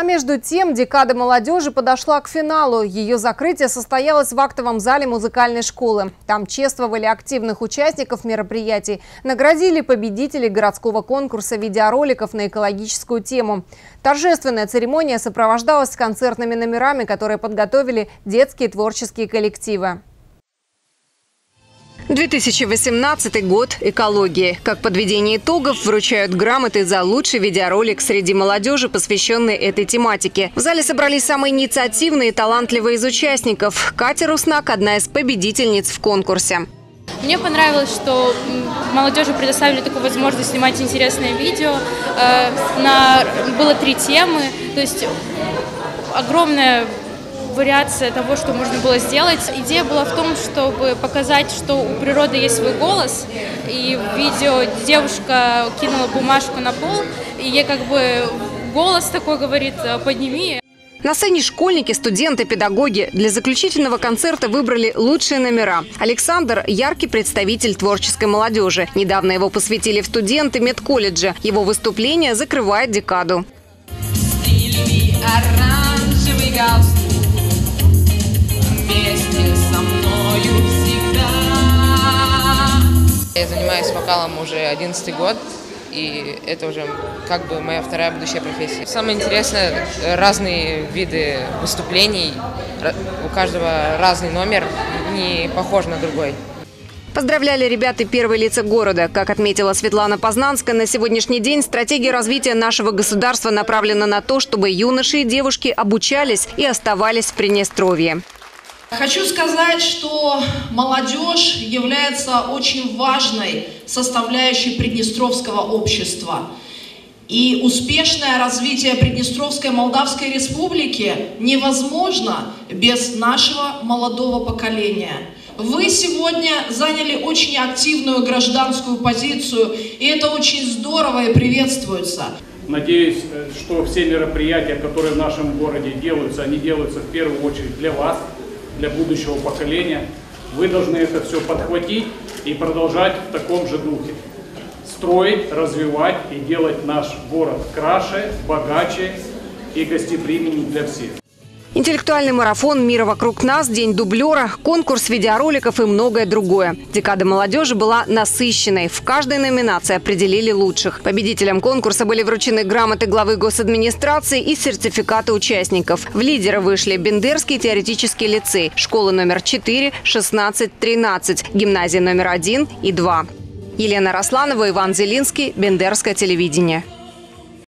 А между тем, декада молодежи подошла к финалу. Ее закрытие состоялось в актовом зале музыкальной школы. Там чествовали активных участников мероприятий, наградили победителей городского конкурса видеороликов на экологическую тему. Торжественная церемония сопровождалась концертными номерами, которые подготовили детские творческие коллективы. 2018 год экологии. Как подведение итогов вручают грамоты за лучший видеоролик среди молодежи, посвященный этой тематике. В зале собрались самые инициативные и талантливые из участников. Катя Руснак – одна из победительниц в конкурсе. Мне понравилось, что молодежи предоставили такую возможность снимать интересное видео. Э, на, было три темы, то есть огромное вариация того, что можно было сделать. Идея была в том, чтобы показать, что у природы есть свой голос. И в видео девушка кинула бумажку на пол, и ей как бы голос такой говорит «подними». На сцене школьники, студенты, педагоги. Для заключительного концерта выбрали лучшие номера. Александр – яркий представитель творческой молодежи. Недавно его посвятили в студенты медколледжа. Его выступление закрывает декаду. оранжевый галстук. Я занимаюсь вокалом уже 11 год, и это уже как бы моя вторая будущая профессия. Самое интересное – разные виды выступлений, у каждого разный номер, не похож на другой. Поздравляли ребята первые лица города. Как отметила Светлана Познанская, на сегодняшний день стратегия развития нашего государства направлена на то, чтобы юноши и девушки обучались и оставались в Приднестровье. Хочу сказать, что молодежь является очень важной составляющей приднестровского общества. И успешное развитие Приднестровской Молдавской Республики невозможно без нашего молодого поколения. Вы сегодня заняли очень активную гражданскую позицию, и это очень здорово и приветствуется. Надеюсь, э, что все мероприятия, которые в нашем городе делаются, они делаются в первую очередь для вас, для будущего поколения. Вы должны это все подхватить и продолжать в таком же духе. Строить, развивать и делать наш город краше, богаче и гостеприимнее для всех. Интеллектуальный марафон «Мира вокруг нас», День дублера, конкурс видеороликов и многое другое. Декада молодежи была насыщенной. В каждой номинации определили лучших. Победителям конкурса были вручены грамоты главы госадминистрации и сертификаты участников. В лидеры вышли Бендерский теоретический лицей, школы номер 4, 16, 13, гимназия номер 1 и 2. Елена Росланова, Иван Зелинский, Бендерское телевидение.